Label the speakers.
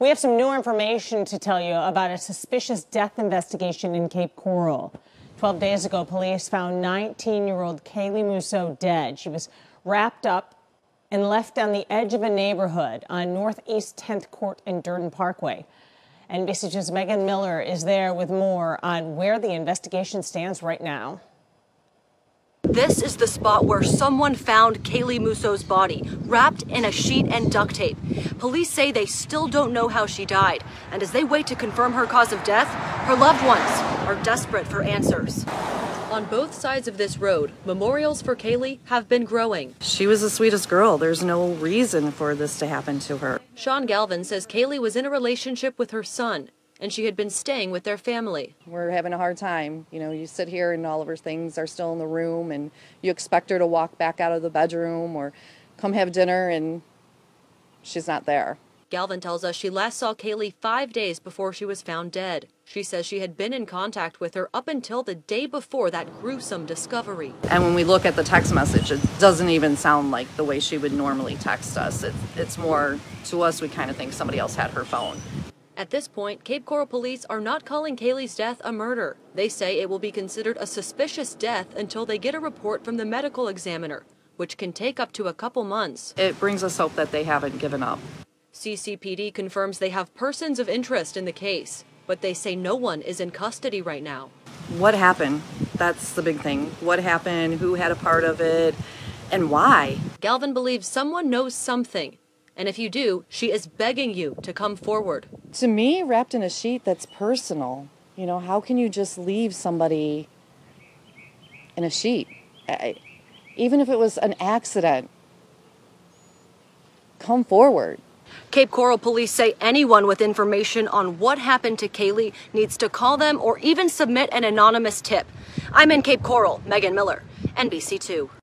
Speaker 1: We have some new information to tell you about a suspicious death investigation in Cape Coral. 12 days ago, police found 19 year old Kaylee Musso dead. She was wrapped up and left on the edge of a neighborhood on Northeast 10th Court and Durden Parkway. NBC2's Megan Miller is there with more on where the investigation stands right now.
Speaker 2: This is the spot where someone found Kaylee Musso's body, wrapped in a sheet and duct tape. Police say they still don't know how she died, and as they wait to confirm her cause of death, her loved ones are desperate for answers. On both sides of this road, memorials for Kaylee have been growing.
Speaker 3: She was the sweetest girl. There's no reason for this to happen to her.
Speaker 2: Sean Galvin says Kaylee was in a relationship with her son and she had been staying with their family.
Speaker 4: We're having a hard time. You know, you sit here and all of her things are still in the room, and you expect her to walk back out of the bedroom or come have dinner, and she's not there.
Speaker 2: Galvin tells us she last saw Kaylee five days before she was found dead. She says she had been in contact with her up until the day before that gruesome discovery.
Speaker 3: And when we look at the text message, it doesn't even sound like the way she would normally text us. It, it's more, to us, we kind of think somebody else had her phone.
Speaker 2: At this point, Cape Coral police are not calling Kaylee's death a murder. They say it will be considered a suspicious death until they get a report from the medical examiner, which can take up to a couple months.
Speaker 3: It brings us hope that they haven't given up.
Speaker 2: CCPD confirms they have persons of interest in the case, but they say no one is in custody right now.
Speaker 3: What happened? That's the big thing. What happened? Who had a part of it? And why?
Speaker 2: Galvin believes someone knows something and if you do, she is begging you to come forward.
Speaker 4: To me, wrapped in a sheet, that's personal. You know, how can you just leave somebody in a sheet? I, even if it was an accident, come forward.
Speaker 2: Cape Coral police say anyone with information on what happened to Kaylee needs to call them or even submit an anonymous tip. I'm in Cape Coral, Megan Miller, NBC2.